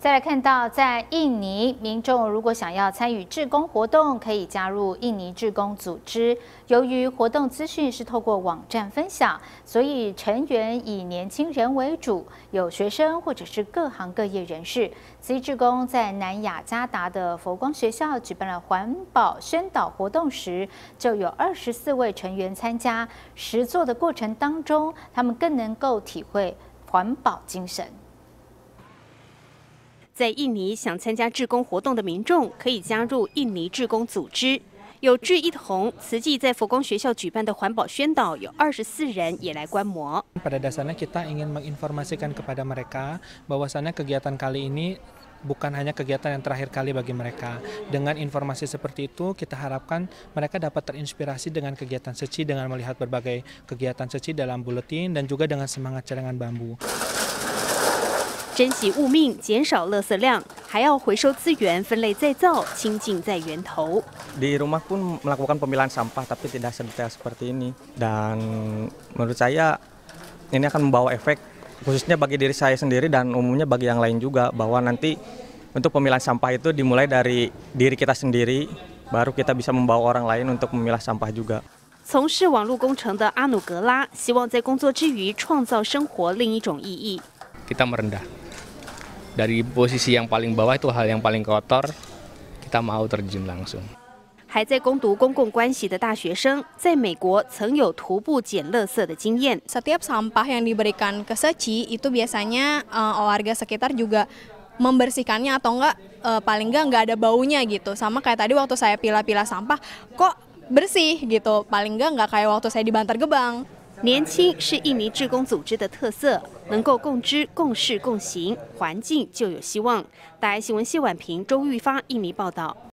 再来看到，在印尼，民众如果想要参与志工活动，可以加入印尼志工组织。由于活动资讯是透过网站分享，所以成员以年轻人为主，有学生或者是各行各业人士。此志工在南雅加达的佛光学校举办了环保宣导活动时，就有二十四位成员参加。实作的过程当中，他们更能够体会环保精神。在印尼想参加志工活动的民众，可以加入印尼志工组织。有志一同，慈济在佛光学校举办的环保宣导，有二十四人也来观摩。Pada dasarnya kita ingin menginformasikan kepada mereka bahwasannya kegiatan kali ini bukan hanya kegiatan yang terakhir kali bagi mereka. Dengan informasi seperti itu, kita harapkan mereka dapat terinspirasi dengan kegiatan seci dengan melihat berbagai kegiatan seci dalam buletin dan juga dengan semangat celengan bambu. 珍惜物命，减少垃圾量，还要回收资源，分类再造，清净在源头。Di rumah pun melakukan pemilahan sampah, tapi tidak sedetail seperti ini. Dan menurut saya ini akan membawa efek khususnya bagi diri saya sendiri dan umumnya bagi yang lain juga bahwa nanti untuk pemilahan sampah itu dimulai dari diri kita sendiri, baru kita bisa membawa orang lain untuk memilah sampah juga. 从事网络工程的阿努格拉，希望在工作之余创造生活另一种意义。Kita merendah. dari posisi yang paling bawah itu hal yang paling kotor, kita mau terjun langsung. 还在攻读公共关系的大学生，在美国曾有徒步捡垃圾的经验。Setiap sampah yang diberikan ke Seci itu biasanya uh, warga sekitar juga membersihkannya atau enggak uh, paling enggak enggak ada baunya gitu. Sama kayak tadi waktu saya pilah-pilah sampah, kok bersih gitu. Paling enggak enggak kayak waktu saya di Bantar Gebang. 年轻是印尼志工组织的特色，能够共知、共事、共行，环境就有希望。大爱新闻谢婉平、周玉芳印尼报道。